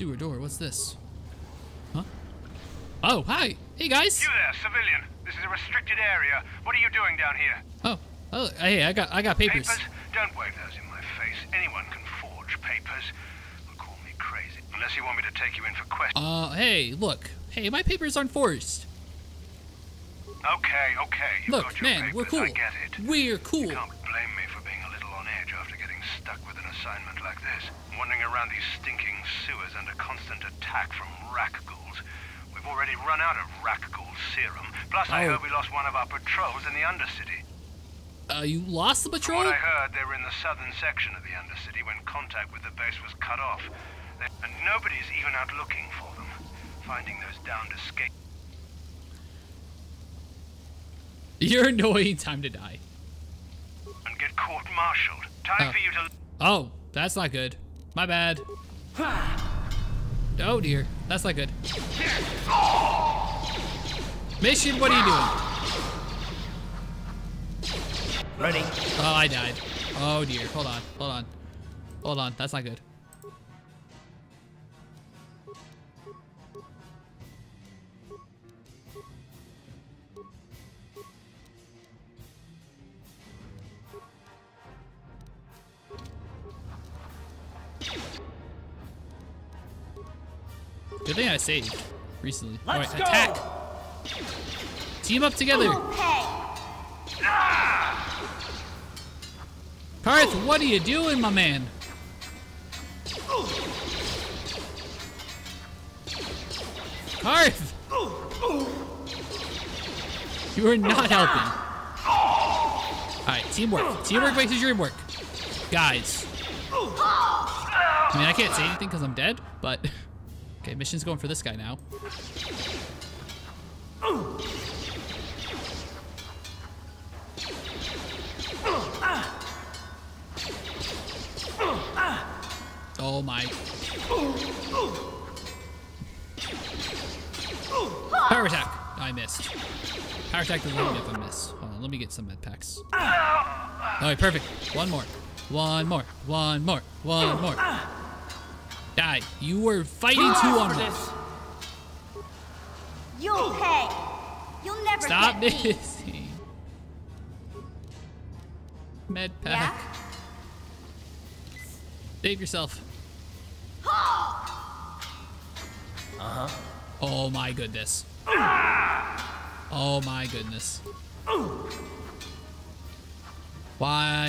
Sewer door. What's this? Huh? Oh, hi. Hey, guys. You there, civilian. This is a restricted area. What are you doing down here? Oh, oh, hey, I got, I got papers. Papers? Don't wave those in my face. Anyone can forge papers. Call me crazy. Unless you want me to take you in for questions. Uh, hey, look. Hey, my papers aren't forged. Okay, okay. You've Look, got your man, papers. we're cool. I get it. We're cool. You can't blame me for being a little on edge after getting stuck with an assignment like this. Wandering around these stinking sewers under constant attack from rakghouls. We've already run out of rakghoul serum. Plus, I Oh. heard we lost one of our patrols in the Undercity. Uh, you lost the From patrol? what I heard, they were in the southern section of the Undercity when contact with the base was cut off. They- And nobody's even out looking for them. Finding those downed escape. You're annoying. Time to die. and get court-martialed. Time Uh. for you to... Oh, that's not good. My bad. Oh dear, that's not good. Mission, what are you doing? Ready? Oh, I died. Oh dear, hold on, hold on. Hold on, that's not good. Good thing I saved recently. Let's Alright, go! attack! Team up together! Carth, what are you doing, my man? Carth! You are not helping. Alright, teamwork. Teamwork makes the dream work. Guys. I mean, I can't say anything because I'm dead, but... Okay, mission's going for this guy now. Oh my. Power attack. I missed. Power attack doesn't me if I miss. Hold on, let me get some med packs. Alright, perfect. One more. One more. One more. One more. Die. You were fighting two on For this. You'll pay. You'll never Stop get me. missing. Med Yeah? pack. Save yourself. Uh-huh. Oh my goodness. Oh my goodness. Why?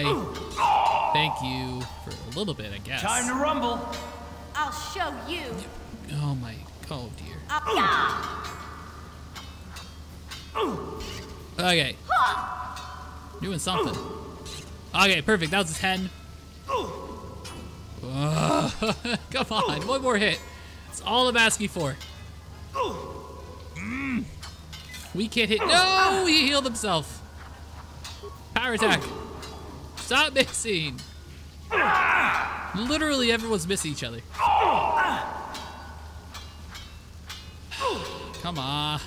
Thank you for a little bit, I guess. Time to rumble. I'll show you. Oh my. Oh dear. Okay. Doing something. Okay, perfect. That was a 10. Ugh. Come on, one more hit. That's all I'm asking for. Mm. We can't hit. No, he healed himself. Power attack. Stop missing. Literally everyone's missing each other. Come on.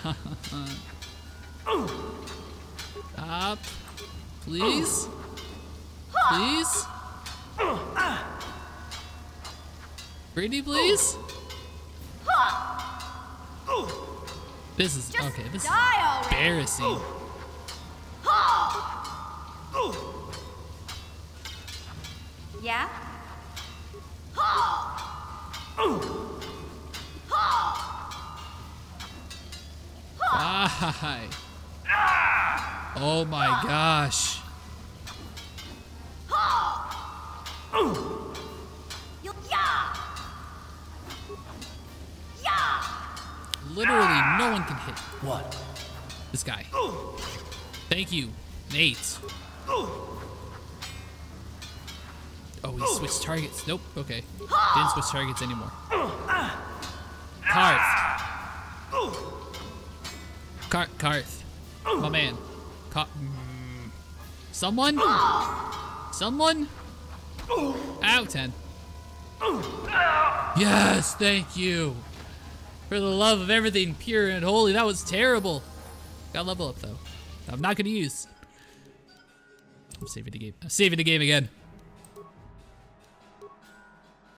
Stop. Please? Please? Pretty, please? This is Just okay. This is die already. embarrassing. Yeah? Why? Oh my gosh. You'll yeah. Yeah. Literally, no one can hit What? this guy. Thank you, Nate. Oh, he switched targets. Nope. Okay. Didn't switch targets anymore. Carth. Car Carth. My man. Car mm. Someone? Someone? Ow, 10. Yes, thank you. For the love of everything pure and holy, that was terrible. Got level up though. I'm not gonna use. I'm saving the game. I'm saving the game again.